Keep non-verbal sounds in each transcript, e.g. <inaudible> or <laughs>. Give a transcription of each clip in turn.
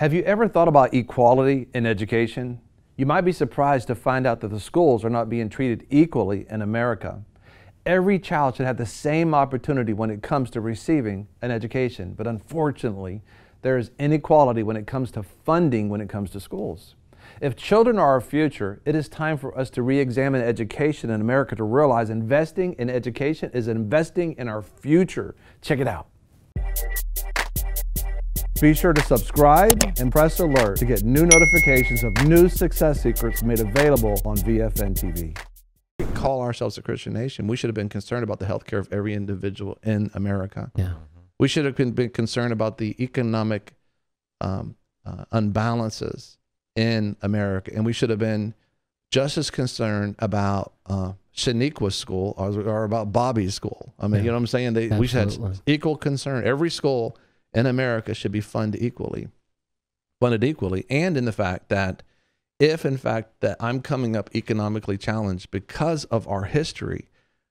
Have you ever thought about equality in education? You might be surprised to find out that the schools are not being treated equally in America. Every child should have the same opportunity when it comes to receiving an education, but unfortunately, there is inequality when it comes to funding when it comes to schools. If children are our future, it is time for us to re examine education in America to realize investing in education is investing in our future. Check it out. Be sure to subscribe and press alert to get new notifications of new success secrets made available on VFN TV. We call ourselves a Christian nation. We should have been concerned about the health care of every individual in America. Yeah. We should have been, been concerned about the economic um, uh, unbalances in America, and we should have been just as concerned about uh, Shaniqua's school or, or about Bobby's school. I mean, Yeah. you know what I'm saying? They, we should have equal concern. Every school in America should be funded equally, funded equally, and in the fact that if in fact that I'm coming up economically challenged because of our history,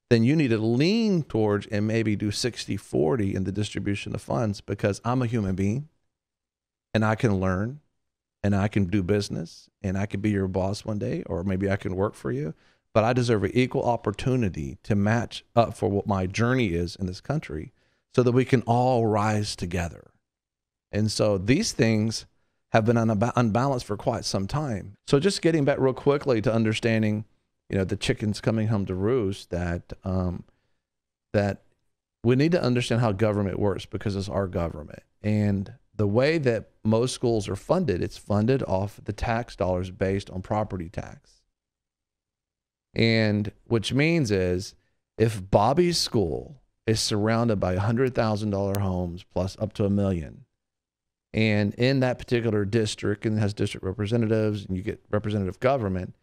then you need to lean towards and maybe do 60 40 in the distribution of funds because I'm a human being and I can learn and I can do business and I could be your boss one day or maybe I can work for you. But I deserve an equal opportunity to match up for what my journey is in this country so that we can all rise together. And so these things have been unba- unbalanced for quite some time. So just getting back real quickly to understanding, you know, the chickens coming home to roost, that um, that we need to understand how government works because it's our government. And the way that most schools are funded, it's funded off the tax dollars based on property tax. And which means is if Bobby's school is surrounded by $100,000 homes plus up to a million, and in that particular district and has district representatives and you get representative government,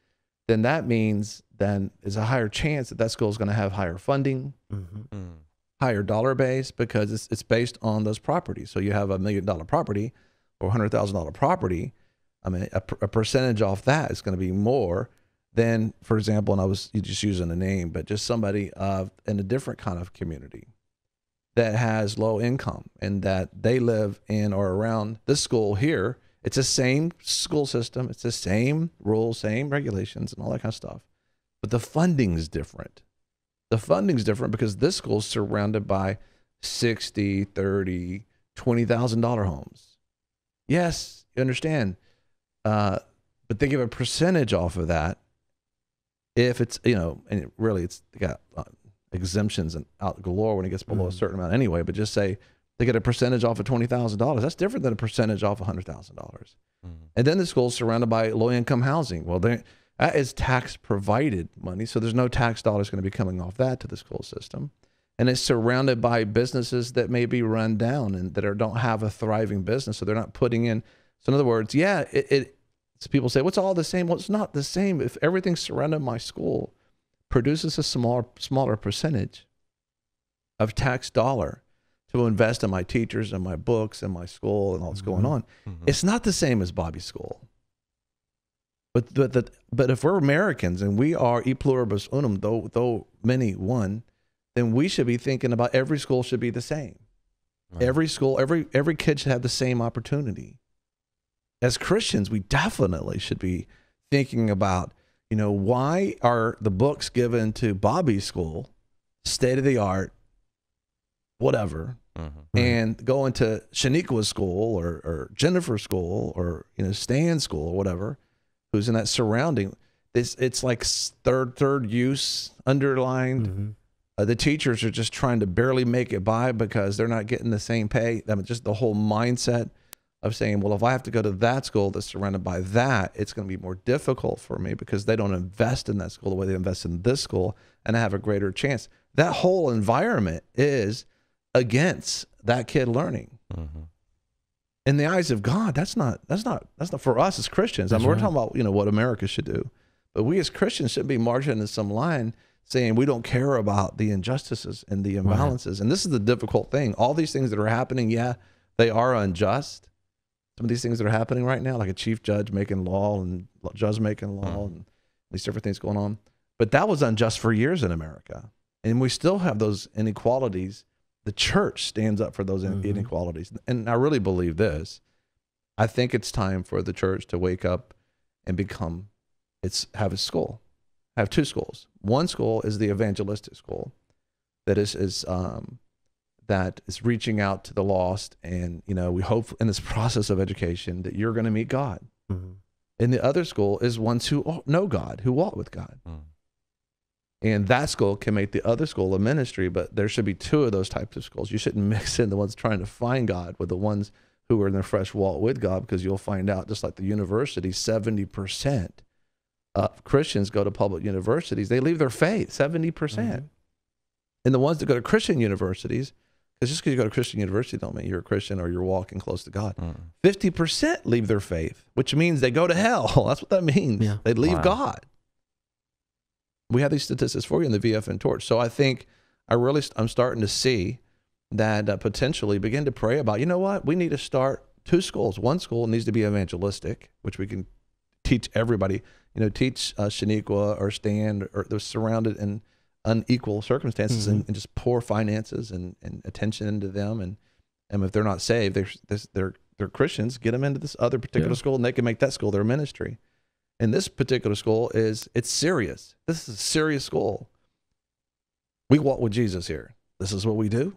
then that means then is a higher chance that that school is going to have higher funding, Mhm. higher dollar base because it's, it's based on those properties. So you have a million dollar property or hundred thousand dollar property. I mean, a, a percentage off that is going to be more than, for example, and I was just using a name, but just somebody of in a different kind of community that has low income and that they live in or around this school here. It's the same school system. It's the same rules, same regulations, and all that kind of stuff. But the funding is different the funding's different because this school is surrounded by 60 30 20000 dollar homes yes you understand uh, but they give a percentage off of that if it's you know and really it's got uh, exemptions and out galore when it gets below a Mhm. certain amount anyway but just say they get a percentage off of $20000 that's different than a percentage off of $100000 and then the school's surrounded by low income housing. Well, they- that is tax provided money. So there's no tax dollars going to be coming off that to the school system. And it's surrounded by businesses that may be run down and that are, don't have a thriving business. So they're not putting in. So, in other words, yeah, it, it so people say, what's all the same? Well, it's not the same. If everything surrounding my school produces a smaller, smaller percentage of tax dollar to invest in my teachers and my books and my school and all that's going Mhm. on, it's not the same as Bobby's school. But but that but if we're Americans and we are e pluribus unum, though though many one, then we should be thinking about every school should be the same. Right. Every school, every every kid should have the same opportunity. As Christians, we definitely should be thinking about, you know, why are the books given to Bobby's school, state of the art, whatever, Right. and going to Shaniqua's school or, or Jennifer's school or you know Stan's school or whatever, who's in that surrounding. This it's like third third use underlined. Mhm. Uh, the teachers are just trying to barely make it by because they're not getting the same pay. I mean, just the whole mindset of saying, well, if I have to go to that school that's surrounded by that, it's going to be more difficult for me because they don't invest in that school the way they invest in this school, and I have a greater chance. That whole environment is against that kid learning. Mhm. In the eyes of God, that's not that's not that's not for us as Christians. I mean, That's we're talking about you know what America should do, but we as Christians shouldn't be marching into some line saying we don't care about the injustices and the Right. imbalances. And this is the difficult thing. All these things that are happening, yeah, they are unjust. Some of these things that are happening right now, like a chief judge making law and judge making law Mhm. and these different things going on, but that was unjust for years in America, and we still have those inequalities. The church stands up for those Mhm. inequalities, and I really believe this I think it's time for the church to wake up and become it's have a school. I Have two schools. One school is the evangelistic school that is is um, that is reaching out to the lost, and you know we hope in this <laughs> process of education that you're going to meet God. Mhm. And the other school is ones who know God, who walk with God. Mm. And that school can make the other school a ministry, but there should be two of those types of schools. You shouldn't <laughs> mix in the ones trying to find God with the ones who are in the fresh walk with God, because you'll find out, just like the university, 70% of Christians go to public universities. They leave their faith, 70%. percent And the ones that go to Christian universities, because just because you go to Christian university don't mean you're a Christian or you're walking close to God. Mm. 50% leave their faith, which means they go to hell. <laughs> That's what that means. Yeah. They leave Wow. God. We have these statistics for you in the VFN Torch. So I think I really, I'm starting to see that uh, potentially begin to pray about, you know what? We need to start two schools. One school needs to be evangelistic, which we can teach everybody, you know, teach uh, Shaniqua or Stan or they're surrounded in unequal circumstances and, mm-hmm. and just poor finances and, and attention to them. And, and if they're not saved, they're, they're, they're Christians, get them into this other particular Yeah. school and they can make that school their ministry. And this particular school is, it's serious. This is a serious school. We walk with Jesus here. This is what we do.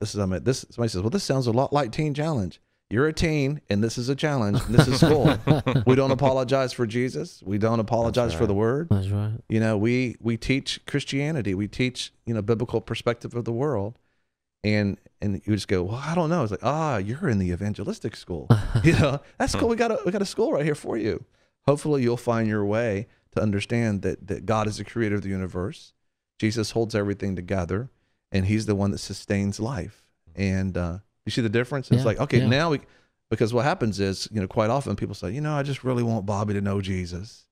This is, I mean, this, somebody says, well, this sounds a lot like Teen Challenge. You're a teen and this is a challenge. And this is school. <laughs> we don't apologize for Jesus. We don't apologize for the word. That's right. You know, we we teach Christianity. We teach you know biblical perspective of the world, and and you just go, well, I don't know. It's like, ah, you're in the evangelistic school. <laughs> you know, that's cool. We got a we got a school right here for you. Hopefully, you'll find your way to understand that that God is the creator of the universe. Jesus holds everything together, and He's the one that sustains life. And uh, you see the difference? It's Yeah, like, okay, yeah. now we because what happens is, you know, quite often people say, you know, I just really want Bobby to know Jesus.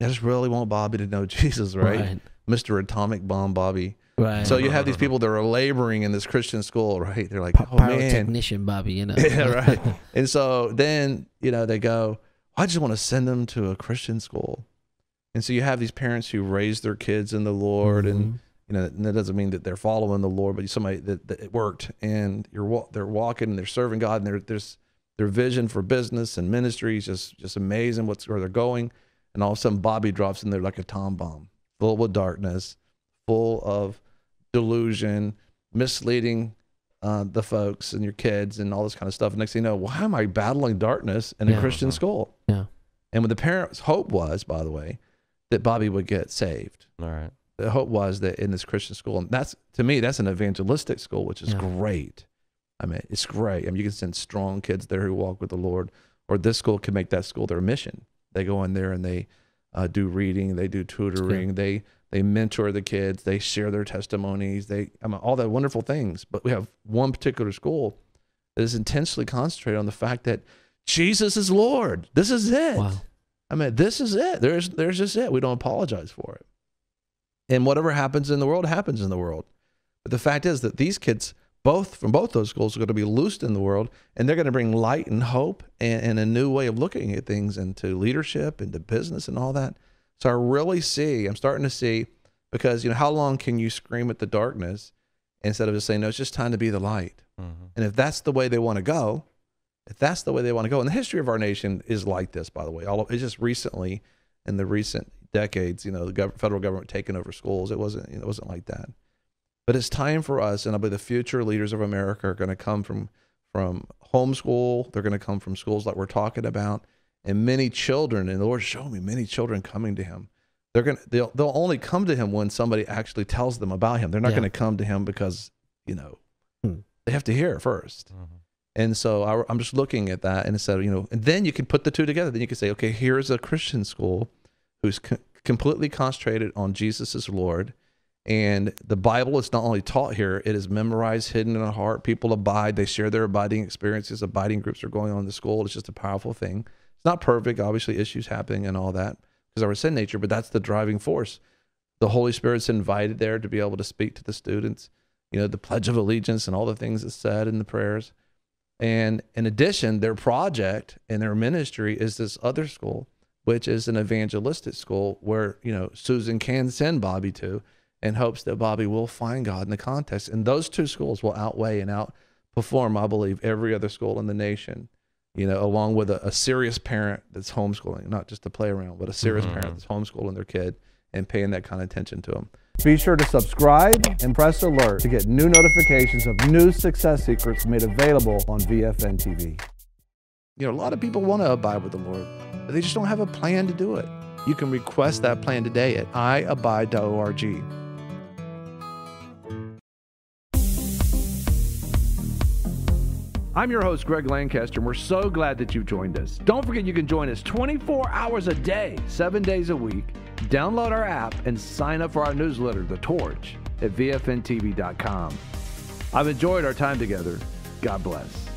I just really want Bobby to know <laughs> Jesus, right? Right. Mr. Atomic Bomb Bobby. Right. So you have these people that are laboring in this Christian school, right? They're like, oh man, pyrotechnician Bobby, you know. <laughs> yeah, right. <laughs> And so then you know they go, I just want to send them to a Christian school, and so you have these parents who raise their kids in the Lord, and Mhm. You know and that doesn't mean that they're following the Lord, but somebody that, that it worked, and you're they're walking, and they're serving God, and they're, there's their vision for business and ministry is just just amazing. What's where they're going, and all of a sudden Bobby drops in there like a tom bomb, full of darkness, full of delusion, misleading uh, the folks and your kids and all this kind of stuff. Next thing you know, why am I battling darkness in a Yeah. Christian school? Yeah. And what the parents' hope was, by the way, that Bobby would get saved. All right. The hope was that in this Christian school, and that's to me, that's an evangelistic school, which is Yeah. great. I mean, it's great. I mean, you can send strong kids there who walk with the Lord, or this school can make that school their mission. They go in there and they uh, do reading, they do tutoring, they they mentor the kids, they share their testimonies, they I mean, all that wonderful things. But we have one particular school that is intentionally concentrated on the fact that Jesus is Lord. This is it. Wow. I mean, this is it. There's there's just it. We don't apologize for it. And whatever happens in the world happens in the world. But the fact is that these kids, both from both those schools, are going to be loosed in the world, and they're going to bring light and hope and, and a new way of looking at things into leadership, into business, and all that. So I really see. I'm starting to see because you know how long can you scream at the darkness instead of just saying no? It's just time to be the light. Mm-hmm. And if that's the way they want to go, if that's the way they want to go, and the history of our nation is like this, by the way. All of, it's just recently, in the recent decades, you know, the gov- federal government taking over schools. It wasn't, you know, it wasn't like that. But it's time for us, and I believe the future leaders of America are going to come from from homeschool. They're going to come from schools like we're talking about, and many children. And the Lord showed me many children coming to Him. They're gonna they'll they'll only come to Him when somebody actually tells them about Him. They're not Yeah. going to come to Him because you know Hmm. they have to hear 1st Mm-hmm. and so I, I'm just looking at that and instead of, you know, and then you can put the two together. Then you can say, okay, here's a Christian school who's co- completely concentrated on Jesus as Lord. And the Bible is not only taught here, it is memorized, hidden in our heart. People abide, they share their abiding experiences. Abiding groups are going on in the school. It's just a powerful thing. It's not perfect, obviously, issues happening and all that because our sin nature, but that's the driving force. The Holy Spirit's invited there to be able to speak to the students, you know, the Pledge of Allegiance and all the things that's said in the prayers. And in addition, their project and their ministry is this other school, which is an evangelistic school where, you know, Susan can send Bobby to in hopes that Bobby will find God in the context. And those two schools will outweigh and outperform, I believe, every other school in the nation you know, along with a, a serious parent that's homeschooling, not just to play around, but a serious Mm-hmm. parent that's homeschooling their kid and paying that kind of attention to them. Be sure to subscribe and press alert to get new notifications of new success secrets made available on VFN TV. You know, a lot of people want to abide with the Lord, but they just don't have a plan to do it. You can request that plan today at iabide.org. I'm your host, Greg Lancaster, and we're so glad that you've joined us. Don't forget you can join us 24 hours a day, seven days a week. Download our app and sign up for our newsletter, The Torch, at VFNTV.com. I've enjoyed our time together. God bless.